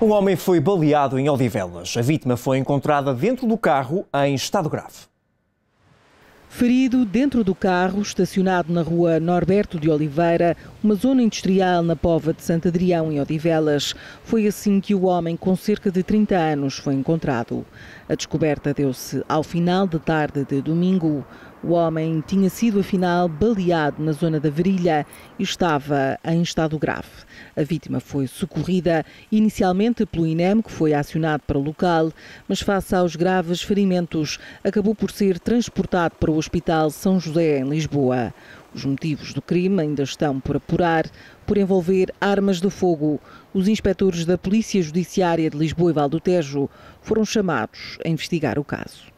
Um homem foi baleado em Odivelas. A vítima foi encontrada dentro do carro em estado grave. Ferido dentro do carro, estacionado na rua Norberto de Oliveira, uma zona industrial na Pova de Santo Adrião, em Odivelas. Foi assim que o homem, com cerca de 30 anos, foi encontrado. A descoberta deu-se ao final da tarde de domingo. O homem tinha sido, afinal, baleado na zona da Virilha e estava em estado grave. A vítima foi socorrida inicialmente pelo INEM, que foi acionado para o local, mas face aos graves ferimentos, acabou por ser transportado para o Hospital São José, em Lisboa. Os motivos do crime ainda estão por apurar, por envolver armas de fogo. Os inspectores da Polícia Judiciária de Lisboa e Valdo Tejo foram chamados a investigar o caso.